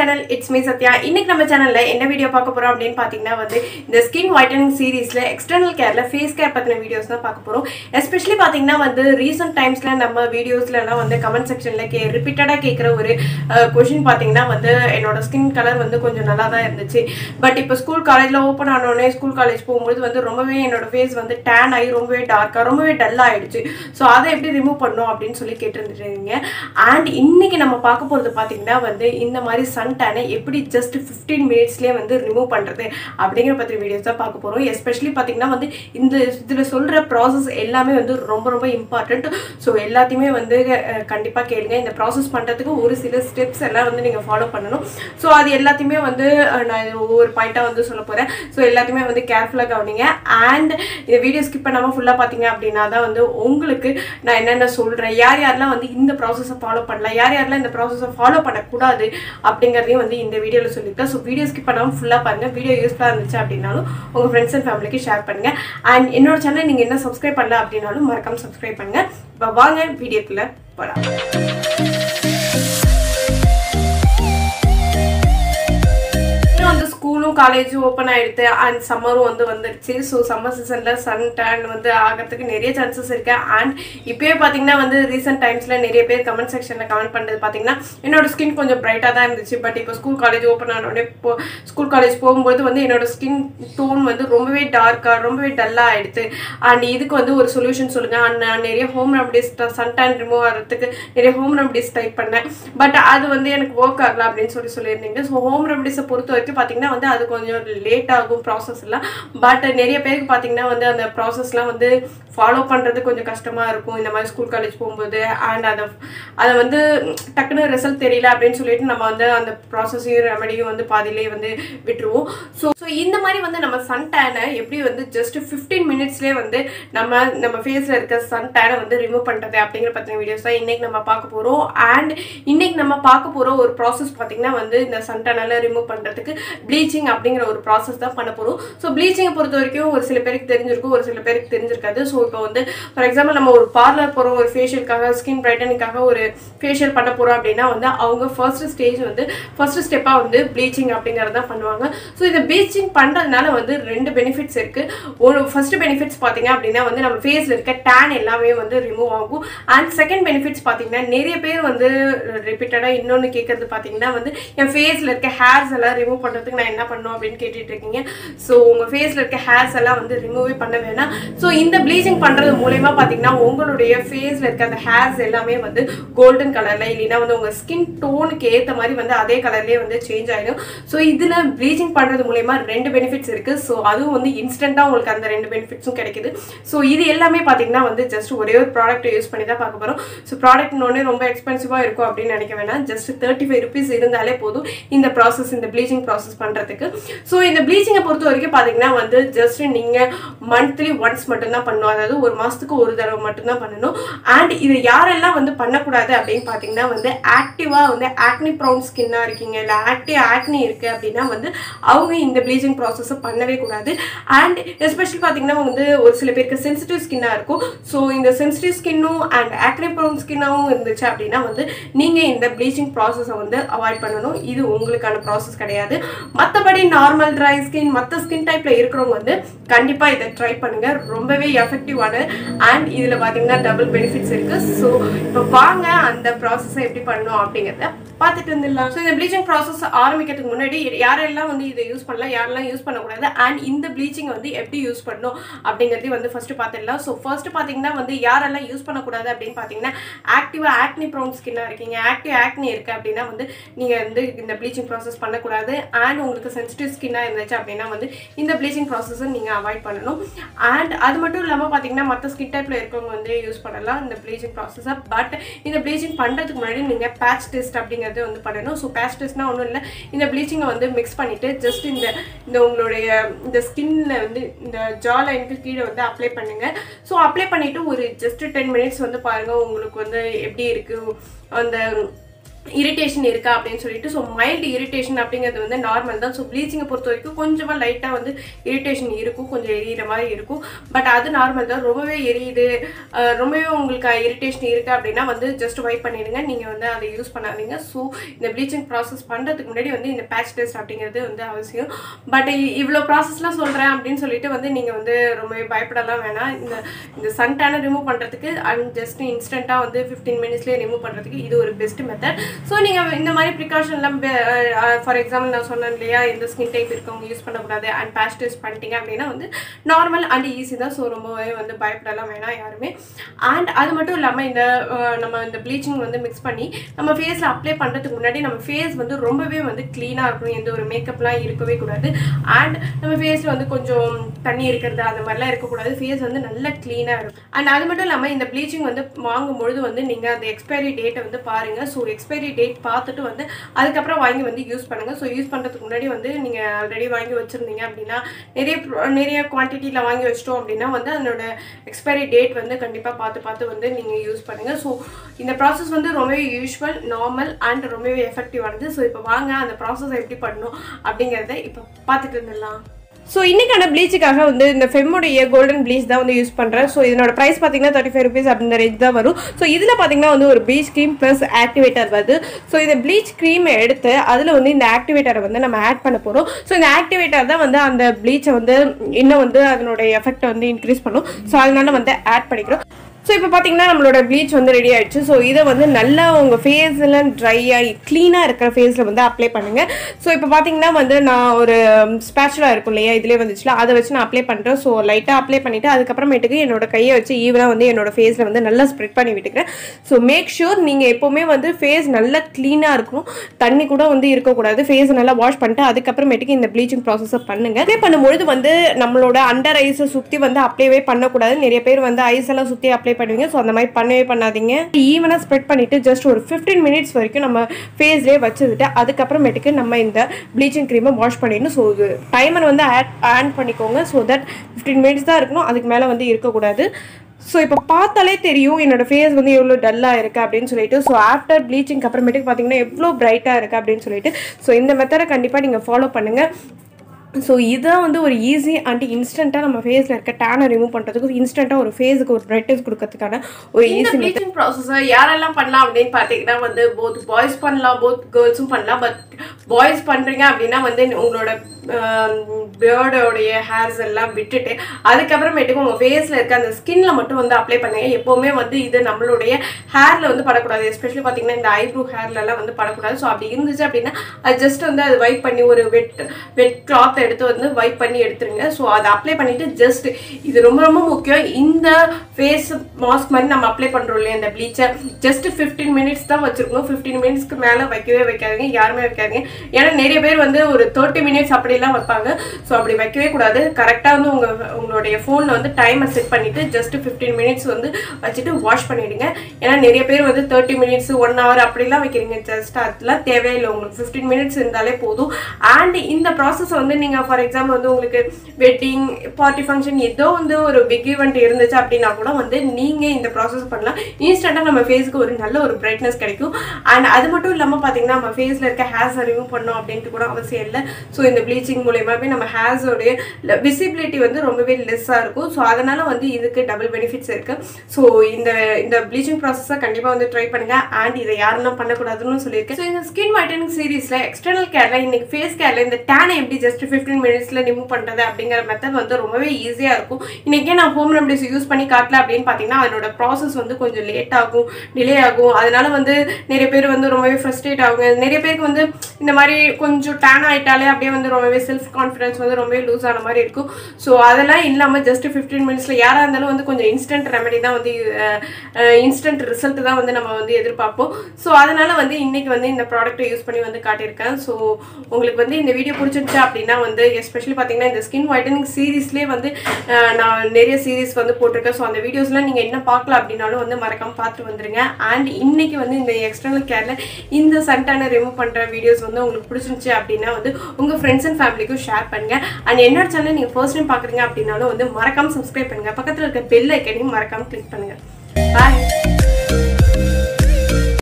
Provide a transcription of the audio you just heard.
Channel it's me Sathya இன்னைக்கு நம்ம சேனல்ல என்ன வீடியோ பார்க்க போறோம் அப்படின்னு பாத்தீங்கன்னா வந்து இந்த ஸ்கின் ஒயிட்டனிங் சீரீஸ்ல எக்ஸ்டர்னல் கேர்ல ஃபேஸ் கேர் பத்தின வீடியோஸ் தான் பார்க்க போறோம். எஸ்பெஷலி பாத்தீங்கன்னா வந்து ரீசெண்ட் டைம்ஸ்ல நம்ம வீடியோஸ்ல எல்லாம் வந்து கமெண்ட் செக்ஷன்ல கே ரிப்பீட்டடா கேட்குற ஒரு கொஷின் பாத்தீங்கன்னா வந்து என்னோட ஸ்கின் கலர் வந்து கொஞ்சம் நல்லா தான் இருந்துச்சு. பட் இப்போ ஸ்கூல் காலேஜ்ல ஓப்பன் ஆனோடனே ஸ்கூல் காலேஜ் போகும்போது வந்து ரொம்பவே என்னோட ஃபேஸ் வந்து டேன் ஆகி ரொம்பவே டார்க்கா ரொம்பவே டல் ஆயிடுச்சு. ஸோ அதை எப்படி ரிமூவ் பண்ணும் அப்படின்னு சொல்லி கேட்டுருந்துருக்கீங்க அண்ட் இன்னைக்கு நம்ம பார்க்க போறது பாத்தீங்கன்னா வந்து இந்த மாதிரி சன் டேனை எப்படி ஜஸ்ட் ஃபிஃப்டீன் மினிட்ஸ்லேயே வந்து ரிமூவ் பண்ணுறது அப்படிங்கிற பற்றி வீடியோஸ் தான் பார்க்க போகிறோம் எஸ்பெஷலி பார்த்தீங்கன்னா வந்து இந்த இதில் சொல்கிற ப்ராசஸ் எல்லாமே வந்து ரொம்ப ரொம்ப இம்பார்ட்டண்ட் ஸோ எல்லாத்தையுமே வந்து கண்டிப்பாக கேளுங்க. இந்த ப்ராசஸ் பண்ணுறதுக்கு ஒரு சில ஸ்டெப்ஸ் எல்லாம் வந்து நீங்கள் ஃபாலோ பண்ணணும். ஸோ அது எல்லாத்தையுமே வந்து நான் ஒவ்வொரு பாயிண்ட்டாக வந்து சொல்ல போகிறேன் ஸோ எல்லாத்தையுமே வந்து கேர்ஃபுல்லாக கவனிங்க. அண்ட் இந்த வீடியோ ஸ்கிப் பண்ணாமல் ஃபுல்லாக பார்த்தீங்க அப்படின்னா தான் வந்து உங்களுக்கு நான் என்னென்ன சொல்கிறேன் யார் யாரெல்லாம் வந்து இந்த ப்ராசஸை ஃபாலோ பண்ணலாம் யார் யாரெல்லாம் இந்த ப்ராசஸை ஃபாலோ பண்ணக்கூடாது அப்படிங்கிறதையும் வந்து இந்த வீடியோவில் சொல்லியிருக்கேன். ஸோ வீடியோ ஸ்கிப் பண்ணாமல் ஃபுல்லாக பாருங்கள் வீடியோ யூஸ்ஃபுல்லாக இருந்துச்சு அப்படின்னாலும் உங்கள் ஃப்ரெண்ட்ஸ் அண்ட் ஃபேமிலிக்கு ஷேர் பண்ணுங்கள் அண்ட் என்னோட சேனல் நீங்கள் என்ன சப்ஸ்கிரைப் பண்ணல அப்படின்னாலும் மறக்காமல் சப்ஸ்கிரைப் பண்ணுங்கள் இப்போ வாங்க வீடியோக்குள்ளே போகலாம் காலேஜ் காலேஜும் ஓப்பன் ஆயிடுது அண்ட் சம்மரும் வந்து வந்துடுச்சு ஸோ சம்மர் சீசனில் சன் டேன் வந்து ஆகிறதுக்கு நிறைய சான்சஸ் இருக்கு. அண்ட் இப்போயே பார்த்தீங்கன்னா வந்து ரீசெண்ட் டைம்ஸில் நிறைய பேர் கமெண்ட் செக்ஷனில் கமெண்ட் பண்ணுறது பார்த்தீங்கன்னா என்னோட ஸ்கின் கொஞ்சம் பிரைட்டாக தான் இருந்துச்சு. பட் இப்போ ஸ்கூல் காலேஜ் ஓப்பன் ஆனோடனே இப்போ ஸ்கூல் காலேஜ் போகும்போது வந்து என்னோட ஸ்கின் டோன் வந்து ரொம்பவே டார்க்காக ரொம்பவே டல்லாக ஆயிடுது அண்ட் இதுக்கு வந்து ஒரு சொல்யூஷன் சொல்லுங்கள் அண்ட் நான் நிறைய home remedies sun tan remove ஆகிறதுக்கு நிறைய ஹோம் ரெமடிஸ் டைப் பண்ணேன். பட் அது வந்து எனக்கு ஒர்க் ஆகல அப்படின்னு சொல்லி சொல்லியிருந்தீங்க. ஸோ ஹோம் ரெமடிஸை பொறுத்த வரைக்கும் பார்த்தீங்கன்னா வந்து அது கொஞ்சம் லேட் ஆகும் ப்ராசஸ்லாம் எல்லாம். பட் நிறைய பேருக்கு பார்த்தீங்கன்னா வந்து அந்த ப்ராசஸ்லாம் வந்து ஃபாலோ பண்ணுறது கொஞ்சம் கஷ்டமாக இருக்கும். இந்த மாதிரி ஸ்கூல் காலேஜ் போகும்போது அண்ட் அதை அதை வந்து டக்குன்னு ரிசல்ட் தெரியல அப்படின்னு சொல்லிட்டு நம்ம வந்து அந்த ப்ராசஸையும் ரெமடியும் வந்து பாதியிலே வந்து விட்டுருவோம். ஸோ ஸோ இந்த மாதிரி வந்து நம்ம சன் டேனை எப்படி வந்து ஜஸ்ட் ஃபிஃப்டீன் மினிட்ஸ்லேயே வந்து நம்ம நம்ம ஃபேஸில் இருக்க சன் டேனை வந்து ரிமூவ் பண்ணுறது அப்படிங்கிற பற்றின வீடியோஸ் தான் இன்றைக்கி நம்ம பார்க்க போகிறோம் அண்ட் இன்றைக்கி நம்ம பார்க்க போகிற ஒரு ப்ராசஸ் பார்த்தீங்கன்னா வந்து இந்த சன் டேனால் ரிமூவ் பண்ணுறதுக்கு ப்ளீச்சிங் அப்படிங்கிற ஒரு ப்ராசஸ் தான் பண்ண போகிறோம் ஸோ ப்ளீச்சிங்கை பொறுத்த வரைக்கும் ஒரு சில பேருக்கு தெரிஞ்சிருக்கும் ஒரு சில பேருக்கு தெரிஞ்சிருக்காது. ஸோ இப்போ வந்து ஃபார் எக்ஸாம்பிள் நம்ம ஒரு பார்லர் போகிறோம் ஒரு ஃபேஷியலுக்காக ஸ்கின் பிரைட்டனுக்காக ஒரு ஃபேஷியல் பண்ண போகிறோம் அப்படின்னா வந்து அவங்க ஃபர்ஸ்ட் ஸ்டேஜ் வந்து ஃபர்ஸ்ட் ஸ்டெப்பாக வந்து ப்ளீச்சிங் அப்படிங்கிறது தான் பண்ணுவாங்க. ஸோ இந்த ப்ளீச்சிங் பண்ணுறதுனால வந்து ரெண்டு பெனிஃபிட்ஸ் இருக்குது ஒரு ஃபர்ஸ்ட் பெனிஃபிட்ஸ் பார்த்தீங்க அப்படின்னா வந்து நம்ம ஃபேஸில் இருக்க டேன் எல்லாமே வந்து ரிமூவ் ஆகும். அண்ட் செகண்ட் பெனிஃபிட்ஸ் பார்த்தீங்கன்னா நிறைய பேர் வந்து ரிப்பீட்டடாக இன்னொன்று கேட்கறது பார்த்தீங்கன்னா வந்து என் ஃபேஸில் இருக்க ஹேர்ஸ் எல்லாம் ரிமூவ் பண்ணுறதுக்கு நான் என்ன பண்ணணும் அப்படின்னு கேட்டுட்டு இருக்கீங்க. ஸோ உங்கள் ஃபேஸில் இருக்க ஹேர்ஸ் எல்லாம் வந்து ரிமூவே பண்ண வேணாம். ஸோ இந்த ப்ளீச்சிங் பண்ணுறது மூலயமா பார்த்தீங்கன்னா உங்களுடைய ஃபேஸில் இருக்க அந்த ஹேர்ஸ் எல்லாமே வந்து கோல்டன் கலரில் இல்லைன்னா வந்து உங்கள் ஸ்கின் டோனுக்கு ஏற்ற மாதிரி வந்து அதே கலர்லேயே வந்து சேஞ்ச் ஆகிடும் ஸோ இதில் ப்ளீச்சிங் பண்ணுறது மூலயமா ரெண்டு பெனிஃபிட்ஸ் இருக்குது ஸோ அதுவும் வந்து இன்ஸ்டண்ட்டாக உங்களுக்கு அந்த ரெண்டு பெனிஃபிட்ஸும் கிடைக்குது. ஸோ இது எல்லாமே பார்த்தீங்கன்னா வந்து ஜஸ்ட் ஒரே ஒரு ப்ராடக்ட் யூஸ் பண்ணி தான் பார்க்க போகிறோம் ஸோ ப்ராடக்ட்னோடனே ரொம்ப எக்ஸ்பென்சிவாக இருக்கும் அப்படின்னு நினைக்க வேணாம். ஜஸ்ட் தேர்ட்டி ஃபைவ் ருபீஸ் இருந்தாலே போதும் இந்த ப்ராசஸ் இந்த ப்ளீச்சிங் ப்ராசஸ் பண்ணுறதுக்கு ஸோ இந்த ப்ளீச்சிங்கை பொறுத்த வரைக்கும் பார்த்தீங்கன்னா வந்து ஜஸ்ட் நீங்கள் மந்த்லி ஒன்ஸ் மட்டும்தான் பண்ணுவோம் அதாவது ஒரு மாதத்துக்கு ஒரு தடவை மட்டும்தான் பண்ணணும். அண்ட் இது யாரெல்லாம் வந்து பண்ணக்கூடாது அப்படின்னு பார்த்தீங்கன்னா வந்து ஆக்டிவாக வந்து ஆக்னி ப்ரௌன் ஸ்கின்னாக இருக்கீங்க இல்லை ஆக்டிவ் ஆக்னி இருக்குது அப்படின்னா வந்து அவங்க இந்த ப்ளீச்சிங் ப்ராசஸை பண்ணவே கூடாது. அண்ட் எஸ்பெஷலி பார்த்தீங்கன்னா வந்து ஒரு சில பேருக்கு சென்சிட்டிவ் ஸ்கின்னாக இருக்கும். ஸோ இந்த சென்சிட்டிவ் ஸ்கின்னும் அண்ட் ஆக்னி ப்ரௌன் ஸ்கின்னாகவும் இருந்துச்சு அப்படின்னா வந்து நீங்கள் இந்த ப்ளீச்சிங் ப்ராசஸை வந்து அவாய்ட் பண்ணணும். இது உங்களுக்கான ப்ராசஸ் கிடையாது. மற்றபடி நார்மல் ட்ரை ஸ்கின் மற்ற ஸ்கின் டைப்பில் இருக்கிறவங்க வந்து கண்டிப்பாக இதை ட்ரை பண்ணுங்கள் ரொம்பவே எஃபெக்டிவான அண்ட் இதில் பார்த்தீங்கன்னா டபுள் பெனிஃபிட்ஸ் இருக்குது ஸோ இப்போ வாங்க அந்த ப்ராசஸை எப்படி பண்ணணும் அப்படிங்கிறத பார்த்துட்டு வந்துடலாம் ஸோ இந்த ப்ளீச்சிங் ப்ராசஸ் ஆரம்பிக்கிறதுக்கு முன்னாடி யாரெல்லாம் வந்து இதை யூஸ் பண்ணலாம் யாரெல்லாம் யூஸ் பண்ணக்கூடாது அண்ட் இந்த ப்ளீச்சிங் வந்து எப்படி யூஸ் பண்ணணும் அப்படிங்கிறதையும் வந்து ஃபர்ஸ்ட் பார்த்துடலாம். ஸோ ஃபர்ஸ்ட் பார்த்தீங்கன்னா வந்து யாரெல்லாம் யூஸ் பண்ணக்கூடாது அப்படின்னு பார்த்தீங்கன்னா ஆக்டிவாக ஆக்னி ப்ரௌன் ஸ்கின்னாக இருக்கீங்க. ஆக்டிவ் ஆக்னி இருக்குது அப்படின்னா வந்து நீங்கள் வந்து இந்த ப்ளீச்சிங் ப்ராசஸ் பண்ணக்கூடாது. அண்ட் உங்களுக்கு சென்சிட்டிவ் ஸ்கின்னாக இருந்துச்சு அப்படின்னா வந்து இந்த ப்ளீச்சிங் ப்ராசஸை நீங்கள் அவாய்ட் பண்ணணும். அண்ட் அது மட்டும் இல்லாமல் பார்த்தீங்கன்னா மற்ற ஸ்கின் டைப்பில் இருக்கவங்க வந்து யூஸ் பண்ணலாம் இந்த ப்ளீச்சிங் ப்ராசஸை பட் இந்த ப்ளீச்சிங் பண்ணுறதுக்கு முன்னாடி நீங்கள் பேட்ச் டெஸ்ட் அப்படிங்கிறது வந்து பண்ணணும். ஸோ பேஸ்டர்ஸ்னால் ஒன்றும் இல்லை. இந்த ப்ளீச்சிங்கை வந்து மிக்ஸ் பண்ணிவிட்டு ஜஸ்ட் இந்த இந்த உங்களுடைய இந்த ஸ்கின்ல வந்து இந்த ஜா லைனுக்கு கீழே வந்து அப்ளை பண்ணுங்கள் ஸோ அப்ளை பண்ணிவிட்டு ஒரு ஜஸ்ட் டென் மினிட்ஸ் வந்து பாருங்கள் உங்களுக்கு வந்து எப்படி இருக்குது அந்த இரிட்டேஷன் இருக்கா அப்படின்னு சொல்லிட்டு ஸோ மைல்டு இரிட்டேஷன் அப்படிங்கிறது வந்து நார்மல் தான். ஸோ ப்ளீச்சிங்கை பொறுத்த வரைக்கும் கொஞ்சமாக லைட்டாக வந்து இரிட்டேஷன் இருக்கும் கொஞ்சம் எரியிற மாதிரி இருக்கும். பட் அது நார்மல் தான். ரொம்பவே எரியுது. ரொம்பவே உங்களுக்கு இரிட்டேஷன் இருக்குது அப்படின்னா வந்து ஜஸ்ட் வைப் பண்ணிடுங்க. நீங்கள் வந்து அதை யூஸ் பண்ணாதீங்க. ஸோ இந்த ப்ளீச்சிங் ப்ராசஸ் பண்ணுறதுக்கு முன்னாடி வந்து இந்த பேட்ச் டெஸ்ட் அப்படிங்கிறது வந்து அவசியம். பட் இவ்வளோ ப்ராசஸ்லாம் சொல்கிறேன் அப்படின்னு சொல்லிட்டு வந்து நீங்கள் வந்து ரொம்பவே பயப்படலாம் வேணாம். இந்த இந்த சன் டேனை ரிமூவ் பண்ணுறதுக்கு அண்ட் ஜஸ்ட் இன்ஸ்டண்ட்டாக வந்து ஃபிஃப்டீன் மினிட்ஸ்லேயே ரிமூவ் பண்ணுறதுக்கு இது ஒரு பெஸ்ட் மெத்தட் ஸோ நீங்கள் இந்த மாதிரி ப்ரிகாஷன்லாம் ஃபார் எக்ஸாம்பிள் நான் சொன்னேன் இல்லையா இந்த ஸ்கின் டைப் இருக்கவங்க யூஸ் பண்ணக்கூடாது அண்ட் பேட்ச் டெஸ்ட் பண்ணிட்டீங்க அப்படின்னா வந்து நார்மல் அண்ட் ஈஸி தான். ஸோ ரொம்பவே வந்து பயப்படலாம் வேணாம் யாருமே. அண்ட் அது மட்டும் இல்லாமல் இந்த நம்ம இந்த ப்ளீச்சிங் வந்து மிக்ஸ் பண்ணி நம்ம ஃபேஸில் அப்ளை பண்ணுறதுக்கு முன்னாடி நம்ம ஃபேஸ் வந்து ரொம்பவே வந்து க்ளீனாக இருக்கணும். எந்த ஒரு மேக்கப்லாம் இருக்கவே கூடாது. அண்ட் நம்ம ஃபேஸில் வந்து கொஞ்சம் தண்ணி இருக்கிறது அந்த மாதிரிலாம் இருக்கக்கூடாது. ஃபேஸ் வந்து நல்லா க்ளீனாக இருக்கும். அண்ட் அது மட்டும் இல்லாமல் இந்த ப்ளீச்சிங் வந்து வாங்கும்பொழுது வந்து நீங்கள் அந்த எக்ஸ்பைரி டேட்டை வந்து பாருங்கள் ஸோ எக்ஸ்பைரி டேட் பார்த்துட்டு வந்து அதுக்கப்புறம் வாங்கி வந்து யூஸ் பண்ணுங்கள் ஸோ யூஸ் பண்ணுறதுக்கு முன்னாடி வந்து நீங்கள் ஆல்ரெடி வாங்கி வச்சுருந்தீங்க அப்படின்னா நிறைய நிறைய குவான்டிட்டியில் வாங்கி வச்சிட்டோம் அப்படின்னா வந்து அதனோட எக்ஸ்பைரி டேட் வந்து கண்டிப்பாக பார்த்து பார்த்து வந்து நீங்கள் யூஸ் பண்ணுங்கள் ஸோ இந்த ப்ராசஸ் வந்து ரொம்பவே யூஸ்வல் நார்மல் அண்ட் ரொம்பவே எஃபெக்டிவானது ஸோ இப்போ வாங்க அந்த ப்ராசஸ் எப்படி பண்ணணும் அப்படிங்கிறத இப்போ பார்த்துட்டு இருந்துடலாம். ஸோ இன்றைக்கான ப்ளீச்சுக்காக வந்து இந்த ஃபெம்முடைய கோல்டன் ப்ளீச் தான் வந்து யூஸ் பண்ணுறேன் ஸோ இதனோட ப்ரைஸ் பார்த்தீங்கன்னா தேர்ட்டி ஃபைவ் ருபீஸ் அப்படின்ற ரேஞ்ச் தான் வரும். ஸோ இதில் பார்த்தீங்கன்னா வந்து ஒரு ப்ளீச் க்ரீம் ப்ளஸ் ஆக்டிவேட்டர் வருது. ஸோ இந்த ப்ளீச் க்ரீமை எடுத்து அதில் வந்து இந்த ஆக்டிவேட்டரை வந்து நம்ம ஆட் பண்ண போகிறோம் ஸோ இந்த ஆக்டிவேட்டர் தான் வந்து அந்த ப்ளீச்சை வந்து இன்னும் வந்து அதனுடைய எஃபெக்ட்டை வந்து இன்க்ரீஸ் பண்ணும். ஸோ அதனால வந்து ஆட் பண்ணிக்கிறோம். ஸோ இப்போ பார்த்தீங்கன்னா நம்மளோட ப்ளீச் வந்து ரெடி ஆயிடுச்சு. ஸோ இதை வந்து நல்லா உங்கள் ஃபேஸில் ட்ரை ஆகி க்ளீனாக இருக்கிற ஃபேஸில் வந்து அப்ளை பண்ணுங்கள் ஸோ இப்போ பார்த்தீங்கன்னா வந்து நான் ஒரு ஸ்பேச்சுலாக இருக்கும் இல்லையா? இதிலே வந்துச்சுல அதை வச்சு நான் அப்ளை பண்ணுறேன் ஸோ லைட்டாக அப்ளை பண்ணிவிட்டு அதுக்கப்புறமேட்டுக்கு என்னோட கையை வச்சு ஈவனாக வந்து என்னோட ஃபேஸில் வந்து நல்லா ஸ்ப்ரெட் பண்ணி விட்டுக்கிறேன். ஸோ மேக் ஷூர் நீங்கள் எப்போவுமே வந்து ஃபேஸ் நல்லா க்ளீனாக இருக்கணும். தண்ணி கூட வந்து இருக்கக்கூடாது. ஃபேஸை நல்லா வாஷ் பண்ணிட்டு அதுக்கப்புறமேட்டுக்கு இந்த ப்ளீச்சிங் ப்ராசஸை பண்ணுங்கள் அப்ளை பண்ணும்பொழுது வந்து நம்மளோட அண்டர் ஐஸை சுற்றி வந்து அப்ளைவே பண்ணக்கூடாது. நிறைய பேர் வந்து ஐஸ் எல்லாம் சுற்றி அப்ளை பண்ணுவீங்க. ஸோ அந்த மாதிரி பண்ணவே பண்ணாதீங்க. ஈவனாக ஸ்ப்ரெட் பண்ணிவிட்டு ஜஸ்ட் ஒரு ஃபிஃப்டீன் மினிட்ஸ் வரைக்கும் நம்ம ஃபேஸ்லேயே வச்சுக்கிட்டு அதுக்கப்புறமேட்டுக்கு நம்ம இந்த ப்ளீச்சிங் க்ரீமை வாஷ் பண்ணிடணும். ஸோ இது டைமர் வந்து ஆட் ஆன் பண்ணிக்கோங்க. ஸோ தட் ஃபிஃப்டீன் மினிட்ஸ் தான் இருக்கணும். அதுக்கு மேலே வந்து இருக்கக்கூடாது. ஸோ இப்போ பார்த்தாலே தெரியும் என்னோட ஃபேஸ் வந்து எவ்வளோ டல்லாக இருக்குது அப்படின்னு சொல்லிட்டு. ஸோ ஆஃப்டர் ப்ளீச்சிங் அப்புறமேட்டுக்கு பார்த்தீங்கன்னா எவ்வளோ பிரைட்டாக இருக்குது அப்படின்னு சொல்லிட்டு. ஸோ இந்த மெத்தடை கண்டிப்பாக நீங்கள் ஃபாலோ பண்ணுங்கள் ஸோ இதான் வந்து ஒரு ஈஸி அண்ட் இன்ஸ்டண்ட்டாக நம்ம ஃபேஸில் இருக்க டேனை ரிமூவ் பண்ணுறதுக்கு இன்ஸ்டண்ட்டாக ஒரு ஃபேஸுக்கு ஒரு பிரைட்னஸ் கொடுக்கறதுக்கான ஒரு ஈஸி ப்ளீச்சிங் ப்ராசஸை யாரெல்லாம் பண்ணலாம் அப்படின்னு பார்த்தீங்கன்னா வந்து போத் பாய்ஸ் பண்ணலாம் போத் கேர்ள்ஸும் பண்ணலாம். பட் பாய்ஸ் பண்ணுறீங்க அப்படின்னா வந்து உங்களோட பேர்டோடைய ஹேர்ஸ் எல்லாம் விட்டுட்டு அதுக்கப்புறமேட்டுக்கு உங்கள் ஃபேஸில் இருக்க அந்த ஸ்கின்ல மட்டும் வந்து அப்ளை பண்ணுங்க. எப்போவுமே வந்து இது நம்மளுடைய ஹேரில் வந்து படக்கூடாது. எஸ்பெஷலி பார்த்தீங்கன்னா இந்த ஐப்ரூ ஹேர்லலாம் வந்து படக்கூடாது. ஸோ அப்படி இருந்துச்சு அப்படின்னா அது ஜஸ்ட் வந்து அது வைப் பண்ணி ஒரு வெட் வெட் கிளாத் எடுத்து வந்து வைப் பண்ணி எடுத்துருங்க. ஸோ அதை அப்ளை பண்ணிட்டு ஜஸ்ட் இது ரொம்ப ரொம்ப முக்கியம். இந்த ஃபேஸ் மாஸ்க் மாதிரி நம்ம அப்ளை பண்ணுறோம் இல்லையா இந்த ப்ளீச்சர் ஜஸ்ட் ஃபிஃப்டீன் மினிட்ஸ் தான் வச்சுருக்கணும் ஃபிஃப்டீன் மினிட்ஸ்க்கு மேலே வைக்கவே வைக்காதீங்க. யாருமே வைக்காதீங்க. ஏன்னா நிறைய பேர் வந்து ஒரு தேர்ட்டி மினிட்ஸ் அப்படிலாம் வைப்பாங்க. ஸோ அப்படி வைக்கவே கூடாது. கரெக்டாக வந்து உங்கள் உங்களுடைய ஃபோனில் வந்து டைமை செட் பண்ணிவிட்டு ஜஸ்ட் ஃபிஃப்டீன் மினிட்ஸ் வந்து வச்சுட்டு வாஷ் பண்ணிவிடுங்க ஏன்னா நிறைய பேர் வந்து தேர்ட்டி மினிட்ஸ் ஒன் ஹவர் அப்படிலாம் வைக்கிறீங்க. ஜஸ்ட் அதெல்லாம் தேவையில்லை உங்களுக்கு ஃபிஃப்டீன் மினிட்ஸ் இருந்தாலே போதும். அண்ட் இந்த ப்ராசஸ் வந்து நீங்கள் ஃபார் எக்ஸாம்பிள் வந்து உங்களுக்கு வெட்டிங் பார்ட்டி ஃபங்க்ஷன் ஏதோ வந்து ஒரு பிக் ஈவெண்ட் இருந்துச்சு அப்படின்னா கூட வந்து நீங்கள் இந்த ப்ராசஸ் பண்ணலாம். இன்ஸ்டண்ட்டாக நம்ம ஃபேஸுக்கு ஒரு நல்ல ஒரு பிரைட்னஸ் கிடைக்கும். அண்ட் அது மட்டும் இல்லாமல் பார்த்தீங்கன்னா நம்ம ஃபேஸில் இருக்க ஹேர்ஸை ரிமூவ் பண்ணோம் அப்படின்ட்டு கூட அவசியம் இல்லை. ஸோ இந்த ப்ளீச்சிங் மூலயமாவே நம்ம ஹேர்ஸோடைய விசிபிலிட்டி வந்து ரொம்பவே லெஸ்ஸாக இருக்கும். ஸோ அதனால் வந்து இதுக்கு டபுள் பெனிஃபிட்ஸ் இருக்குது ஸோ இந்த இந்த ப்ளீச்சிங் ப்ராசஸை கண்டிப்பாக வந்து ட்ரை பண்ணுங்கள் அண்ட் இதை யாருன்னா பண்ணக்கூடாதுன்னு சொல்லியிருக்கேன். ஸோ இந்த ஸ்கின் வைட்டனிங் சீரீஸில் எக்ஸ்டர்னல் கேரில் இன்னைக்கு ஃபேஸ் கேரில் இந்த டேனை எப்படி ஜஸ்ட் ஃபிஃப்டீன் மினிட்ஸில் ரிமூவ் பண்ணுறது அப்படிங்கிற மெத்தட் வந்து ரொம்பவே ஈஸியாக இருக்கும். இன்றைக்கே நான் ஹோம் ரெமடிஸ் யூஸ் பண்ணி காட்டல அப்படின்னு பார்த்தீங்கன்னா அதனோட ப்ராசஸ் வந்து கொஞ்சம் லேட் ஆகும் டிலே ஆகும். அதனால வந்து நிறைய பேர் வந்து ரொம்பவே ஃப்ரஸ்ட்ரேட் ஆகுங்க. நிறைய பேருக்கு வந்து இந்த மாதிரி கொஞ்சம் டேன் ஆகிட்டாலே அப்படியே வந்து ரொம்பவே செல்ஃப் கான்ஃபிடன்ஸ் வந்து ரொம்பவே லூஸ் ஆன மாதிரி இருக்கும். ஸோ அதெல்லாம் இல்லாமல் ஜஸ்ட் ஃபிஃப்டீன் மினிட்ஸில் யாராக இருந்தாலும் வந்து கொஞ்சம் இன்ஸ்டன்ட் ரெமெடி தான் வந்து இன்ஸ்டன்ட் ரிசல்ட் தான் வந்து நம்ம வந்து எதிர்பார்ப்போம். ஸோ அதனால வந்து இன்றைக்கி வந்து இந்த ப்ராடக்ட்டை யூஸ் பண்ணி வந்து காட்டியிருக்கேன். ஸோ உங்களுக்கு வந்து இந்த வீடியோ பிடிச்சிருச்சா அப்படின்னா வந்து வந்து எஸ்பெஷலி பார்த்தீங்கன்னா இந்த ஸ்கின் ஒயிட்டனிங் சீரீஸ்லேயே வந்து நான் நிறைய சீரீஸ் வந்து போட்டிருக்கேன். ஸோ அந்த வீடியோஸ்லாம் நீங்கள் என்ன பார்க்கல அப்படின்னாலும் வந்து மறக்காமல் பார்த்து வந்துருங்க. அண்ட் இன்றைக்கி வந்து இந்த எக்ஸ்டர்னல் கேரில் இந்த சன்டானை ரிமூவ் பண்ணுற வீடியோஸ் வந்து உங்களுக்கு பிடிச்சிருந்துச்சு அப்படின்னா வந்து உங்கள் ஃப்ரெண்ட்ஸ் அண்ட் ஃபேமிலிக்கும் ஷேர் பண்ணுங்க. அண்ட் என்னோட சேனல் நீங்கள் ஃபர்ஸ்ட் டைம் பார்க்குறீங்க அப்படின்னாலும் வந்து மறக்காமல் சப்ஸ்கிரைப் பண்ணுங்க. பக்கத்தில் இருக்க பெல் ஐக்கனையும் மறக்காமல் கிளிக் பண்ணுங்கள் பாய்